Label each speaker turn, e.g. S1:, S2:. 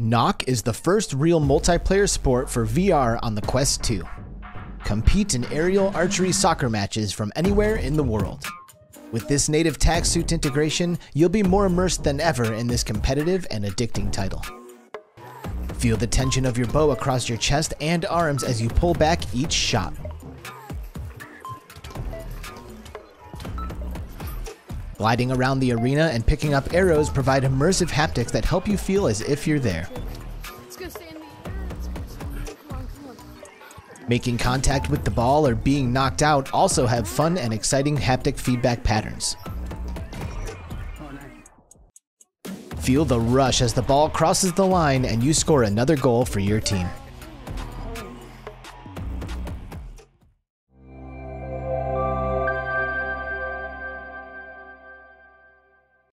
S1: Nock is the first real multiplayer sport for VR on the Quest 2. Compete in aerial archery soccer matches from anywhere in the world. With this native Tactsuit integration, you'll be more immersed than ever in this competitive and addicting title. Feel the tension of your bow across your chest and arms as you pull back each shot. Gliding around the arena and picking up arrows provide immersive haptics that help you feel as if you're there. Making contact with the ball or being knocked out also have fun and exciting haptic feedback patterns. Feel the rush as the ball crosses the line and you score another goal for your team.